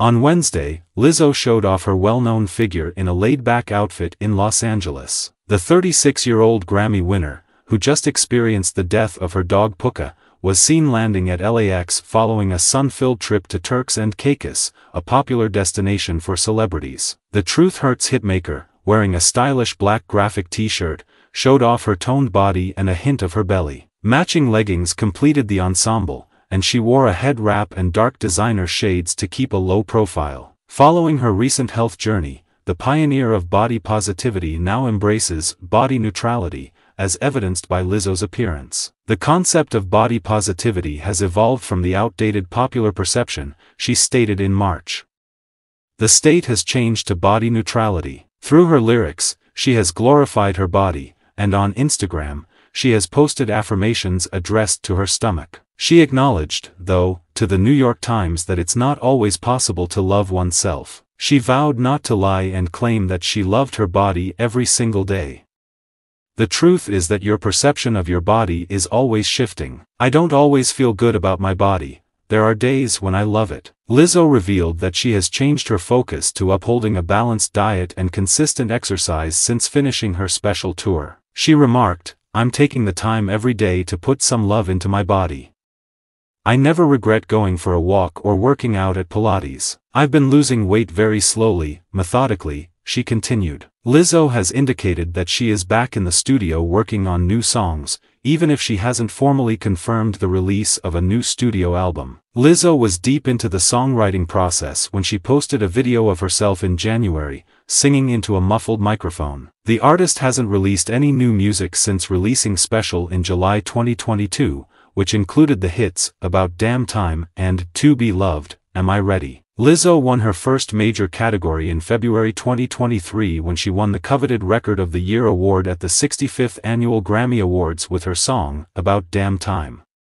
On Wednesday, Lizzo showed off her well-known figure in a laid-back outfit in Los Angeles. The 36-year-old Grammy winner, who just experienced the death of her dog Puka, was seen landing at LAX following a sun-filled trip to Turks and Caicos, a popular destination for celebrities. The Truth Hurts hitmaker, wearing a stylish black graphic t-shirt, showed off her toned body and a hint of her belly. Matching leggings completed the ensemble, and she wore a head wrap and dark designer shades to keep a low profile. Following her recent health journey, the pioneer of body positivity now embraces body neutrality, as evidenced by Lizzo's appearance. The concept of body positivity has evolved from the outdated popular perception, she stated in March. The state has changed to body neutrality. Through her lyrics, she has glorified her body, and on Instagram, she has posted affirmations addressed to her stomach. She acknowledged, though, to the New York Times that it's not always possible to love oneself. She vowed not to lie and claim that she loved her body every single day. The truth is that your perception of your body is always shifting. I don't always feel good about my body. There are days when I love it. Lizzo revealed that she has changed her focus to upholding a balanced diet and consistent exercise since finishing her special tour. She remarked, I'm taking the time every day to put some love into my body. I never regret going for a walk or working out at Pilates. I've been losing weight very slowly, methodically, she continued. Lizzo has indicated that she is back in the studio working on new songs, even if she hasn't formally confirmed the release of a new studio album. Lizzo was deep into the songwriting process when she posted a video of herself in January, singing into a muffled microphone. The artist hasn't released any new music since releasing Special in July 2022, which included the hits About Damn Time and To Be Loved, Am I Ready? Lizzo won her first major category in February 2023 when she won the coveted Record of the Year award at the 65th Annual Grammy Awards with her song, About Damn Time.